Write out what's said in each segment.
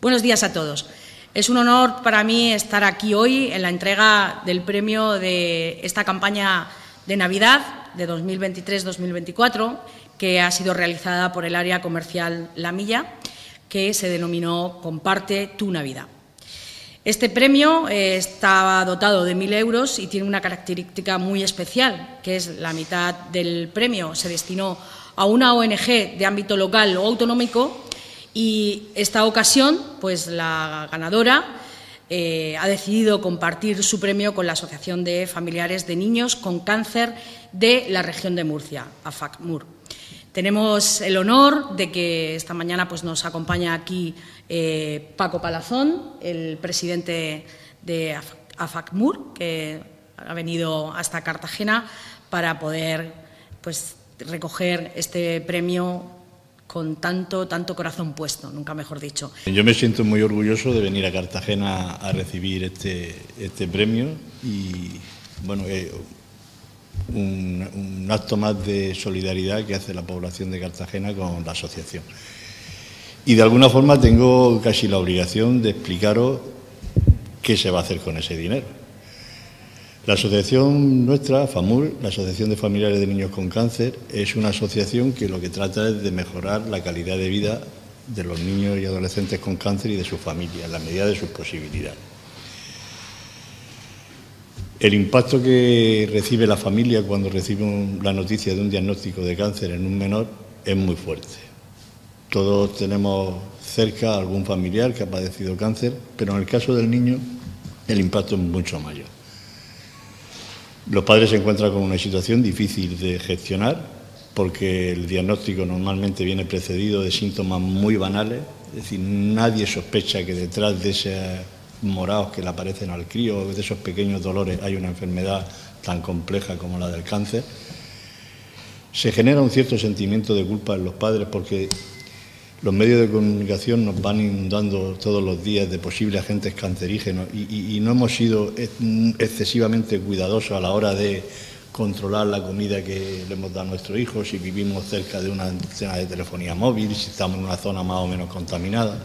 Buenos días a todos. Es un honor para mí estar aquí hoy en la entrega del premio de esta campaña de Navidad de 2023-2024 que ha sido realizada por el área comercial La Milla, que se denominó Comparte tu Navidad. Este premio eh, está dotado de 1.000 euros y tiene una característica muy especial, que es la mitad del premio se destinó a una ONG de ámbito local o autonómico y esta ocasión, pues la ganadora eh, ha decidido compartir su premio con la Asociación de Familiares de Niños con Cáncer de la región de Murcia, AFACMUR. Tenemos el honor de que esta mañana pues, nos acompaña aquí eh, Paco Palazón, el presidente de AFACMUR, que ha venido hasta Cartagena para poder pues, recoger este premio con tanto, tanto corazón puesto, nunca mejor dicho. Yo me siento muy orgulloso de venir a Cartagena a recibir este, este premio y, bueno, eh, un, un, acto más de solidaridad que hace la población de Cartagena con la asociación. Y de alguna forma tengo casi la obligación de explicaros qué se va a hacer con ese dinero. La asociación nuestra, FAMUR, la Asociación de Familiares de Niños con Cáncer, es una asociación que lo que trata es de mejorar la calidad de vida de los niños y adolescentes con cáncer y de sus familias, en la medida de sus posibilidades. El impacto que recibe la familia cuando recibe la noticia de un diagnóstico de cáncer en un menor es muy fuerte. Todos tenemos cerca algún familiar que ha padecido cáncer, pero en el caso del niño el impacto es mucho mayor. Los padres se encuentran con una situación difícil de gestionar porque el diagnóstico normalmente viene precedido de síntomas muy banales, es decir, nadie sospecha que detrás de esos morados que le aparecen al crío, de esos pequeños dolores, hay una enfermedad tan compleja como la del cáncer. Se genera un cierto sentimiento de culpa en los padres porque los medios de comunicación nos van inundando todos los días de posibles agentes cancerígenos y, no hemos sido excesivamente cuidadosos a la hora de controlar la comida que le hemos dado a nuestros hijos, si vivimos cerca de una antena de telefonía móvil, si estamos en una zona más o menos contaminada.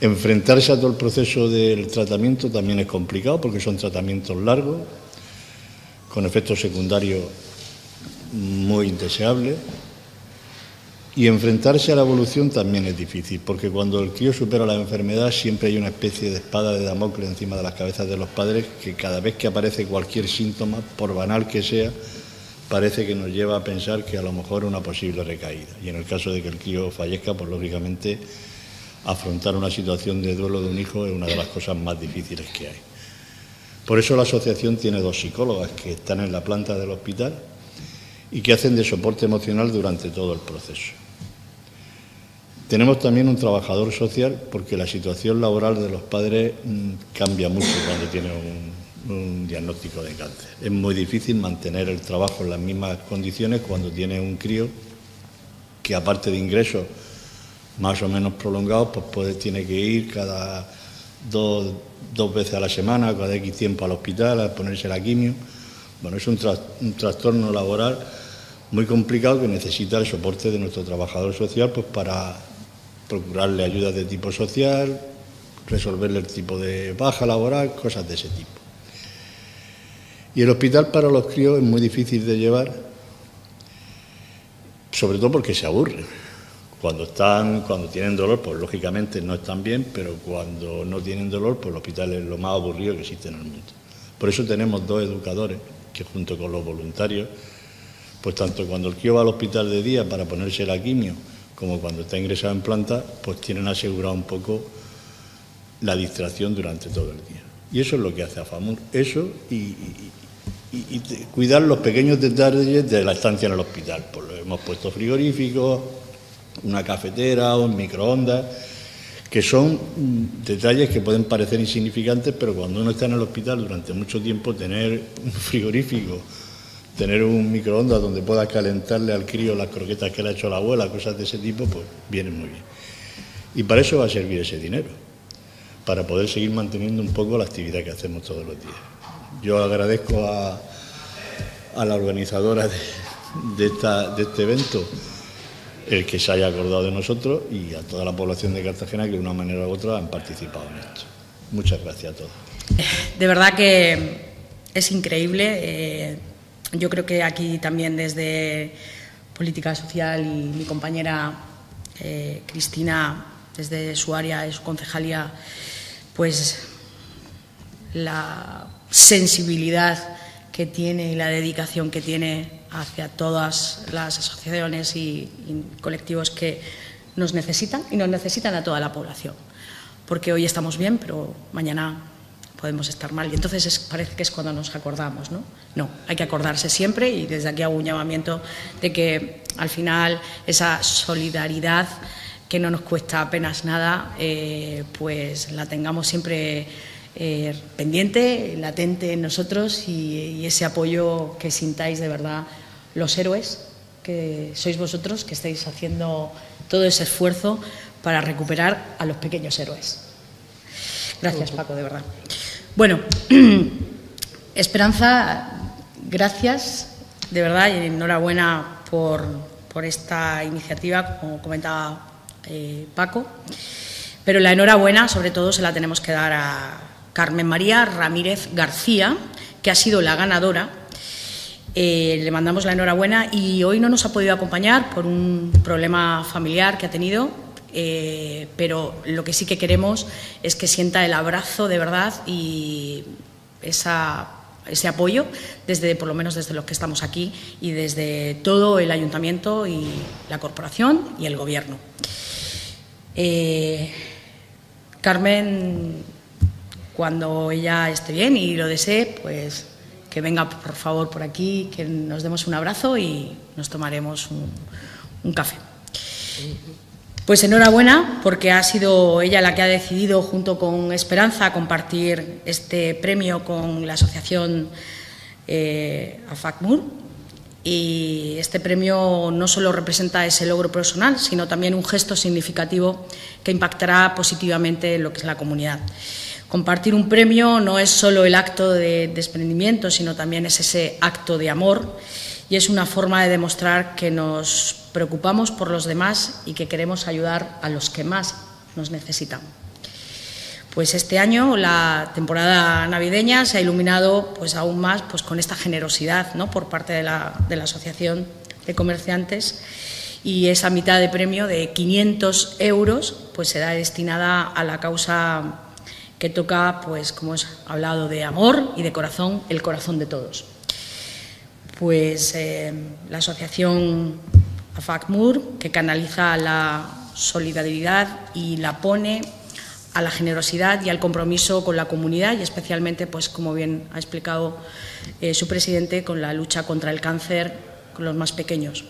Enfrentarse a todo el proceso del tratamiento también es complicado porque son tratamientos largos, con efectos secundarios muy indeseables. Y enfrentarse a la evolución también es difícil, porque cuando el crío supera la enfermedad siempre hay una especie de espada de Damocles encima de las cabezas de los padres que cada vez que aparece cualquier síntoma, por banal que sea, parece que nos lleva a pensar que a lo mejor una posible recaída. Y en el caso de que el crío fallezca, pues lógicamente afrontar una situación de duelo de un hijo es una de las cosas más difíciles que hay. Por eso la asociación tiene dos psicólogas que están en la planta del hospital y que hacen de soporte emocional durante todo el proceso. Tenemos también un trabajador social porque la situación laboral de los padres mmm, cambia mucho cuando tienen un, un, diagnóstico de cáncer. Es muy difícil mantener el trabajo en las mismas condiciones cuando tiene un crío que aparte de ingresos más o menos prolongados, pues puede, tiene que ir cada dos, dos, veces a la semana, cada X tiempo al hospital a ponerse la quimio. Bueno, es un, tra un trastorno laboral muy complicado que necesita el soporte de nuestro trabajador social pues para procurarle ayudas de tipo social, resolverle el tipo de baja laboral, cosas de ese tipo. Y el hospital para los críos es muy difícil de llevar, sobre todo porque se aburren. Cuando están, cuando tienen dolor, pues lógicamente no están bien, pero cuando no tienen dolor, pues el hospital es lo más aburrido que existe en el mundo. Por eso tenemos dos educadores que junto con los voluntarios, pues tanto cuando el crío va al hospital de día para ponerse la quimio, como cuando está ingresado en planta, pues tienen asegurado un poco la distracción durante todo el día. Y eso es lo que hace AFAMUR, eso y, y, y, y cuidar los pequeños detalles de la estancia en el hospital. Pues hemos puesto frigoríficos, una cafetera, un microondas, que son detalles que pueden parecer insignificantes, pero cuando uno está en el hospital durante mucho tiempo, tener un frigorífico, tener un microondas donde pueda calentarle al crío las croquetas que le ha hecho la abuela, cosas de ese tipo, pues viene muy bien. Y para eso va a servir ese dinero, para poder seguir manteniendo un poco la actividad que hacemos todos los días. Yo agradezco a, a la organizadora de, de, de este evento el que se haya acordado de nosotros y a toda la población de Cartagena que de una manera u otra han participado en esto. Muchas gracias a todos. De verdad que es increíble. Eh, yo creo que aquí también desde Política Social y mi compañera eh, Cristina, desde su área, de su concejalía, pues la sensibilidad que tiene y la dedicación que tiene hacia todas las asociaciones y, colectivos que nos necesitan y nos necesitan a toda la población. Porque hoy estamos bien, pero mañana podemos estar mal. Y entonces parece que es cuando nos acordamos, ¿no? No, hay que acordarse siempre y desde aquí hago un llamamiento de que al final esa solidaridad que no nos cuesta apenas nada, eh, pues la tengamos siempre eh, pendiente, latente en nosotros y ese apoyo que sintáis de verdad los héroes que sois vosotros, que estáis haciendo todo ese esfuerzo para recuperar a los pequeños héroes. Gracias, Paco, de verdad. Bueno, Esperanza, gracias, de verdad, y enhorabuena por, por esta iniciativa, como comentaba eh, Paco. Pero la enhorabuena, sobre todo, se la tenemos que dar a Carmen María Ramírez García, que ha sido la ganadora eh, le mandamos la enhorabuena y hoy no nos ha podido acompañar por un problema familiar que ha tenido, eh, pero lo que sí que queremos es que sienta el abrazo de verdad y ese apoyo desde por lo menos desde los que estamos aquí y desde todo el ayuntamiento y la corporación y el gobierno. Eh, Carmen, cuando ella esté bien y lo desee, pues que venga por favor por aquí, que nos demos un abrazo y nos tomaremos un, café. Pues enhorabuena, porque ha sido ella la que ha decidido, junto con Esperanza, compartir este premio con la asociación eh, AFACMUR. Y este premio no solo representa ese logro personal, sino también un gesto significativo que impactará positivamente en lo que es la comunidad. Compartir un premio no es solo el acto de desprendimiento, sino también es ese acto de amor y es una forma de demostrar que nos preocupamos por los demás y que queremos ayudar a los que más nos necesitan. Pues este año la temporada navideña se ha iluminado pues aún más pues con esta generosidad ¿no? por parte de la, Asociación de Comerciantes y esa mitad de premio de 500 euros pues será destinada a la causa que toca, pues como hemos hablado, de amor y de corazón, el corazón de todos. Pues eh, la asociación AFACMUR, que canaliza la solidaridad y la pone a la generosidad y al compromiso con la comunidad y especialmente, pues como bien ha explicado eh, su presidente, con la lucha contra el cáncer con los más pequeños.